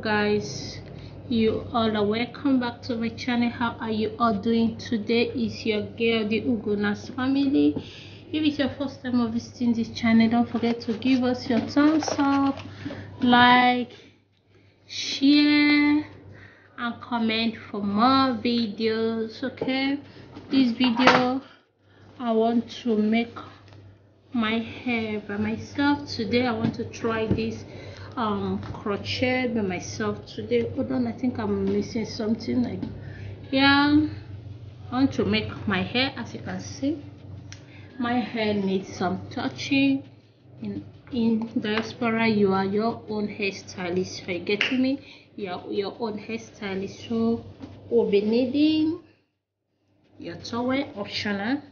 guys you all are welcome back to my channel. How are you all doing today? Is your girl the Ugonna's family. If it's your first time of visiting this channel don't forget to give us your thumbs up like share and comment for more videos okay? This video i want to make my hair by myself. Today i want to try this um crochet by myself today. Hold on i think i'm missing something like yeah. I want to make my hair as you can see. My hair needs some touching. In in diaspora you are your own hairstylist are you getting me? You are your own hairstylist so we'll be needing your towel optional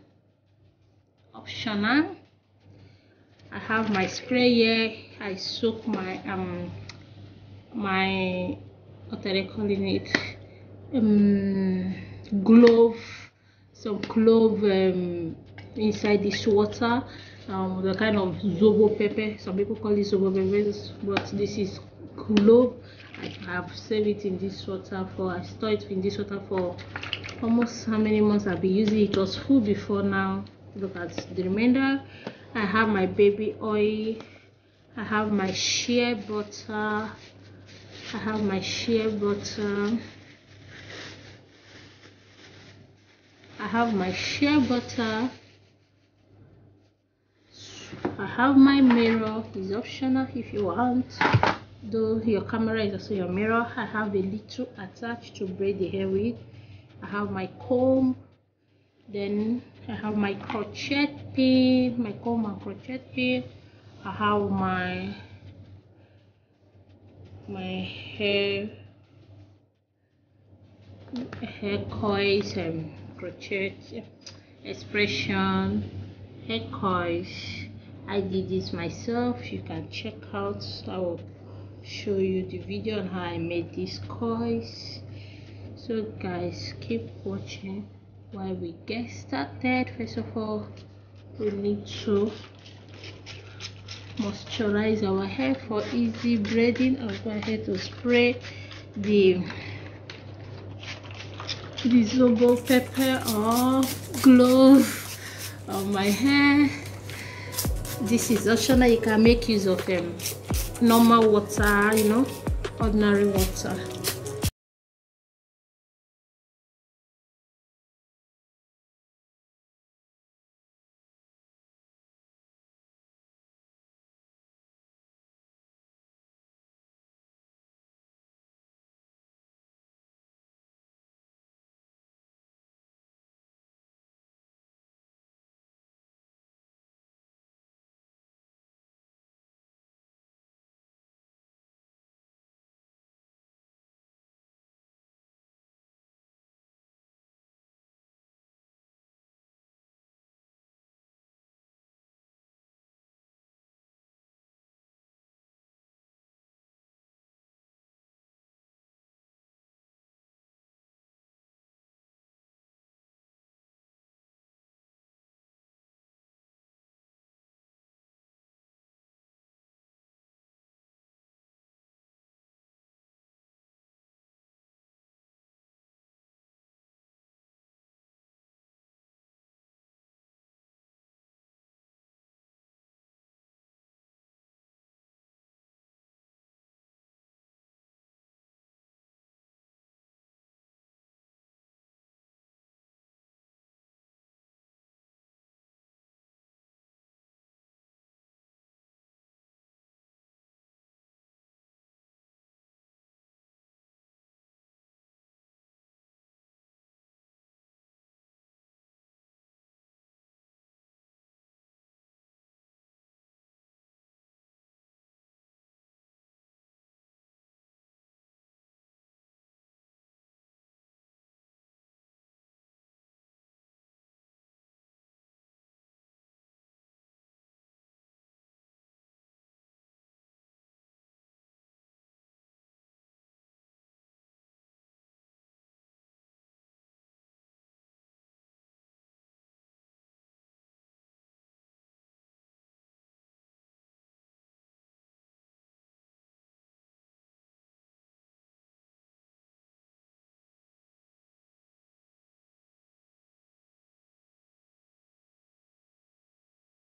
optional. I have my spray here. I soak my um my what are they calling it? Um glove some clove um inside this water. Um the kind of zobo pepper. Some people call it zobo pepper, but this is clove. I have saved it in this water for I store it in this water for almost how many months I've been using it. Was full before now. Look at the remainder I have my baby oil I have my shea butter. I have my shea butter. I have my shea butter. I have my mirror. Is optional if you want. Though your camera is also your mirror. I have a little attached to braid the hair with. I have my comb. Then I have my crochet pin. My comb and crochet pin Have my my hair hair coils and crochet expression hair coils. I did this myself. You can check out. I will show you the video on how I made these coils. So guys keep watching while we get started. First of all we need to moisturize our hair for easy braiding go ahead to spray the the zobo pepper or glove on my hair. This is optional. You can make use of um, normal water you know ordinary water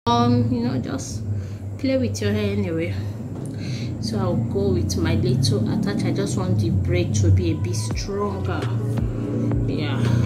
on you know just play with your hair anyway. So i'll go with my little attach. I just want the braid to be a bit stronger. Yeah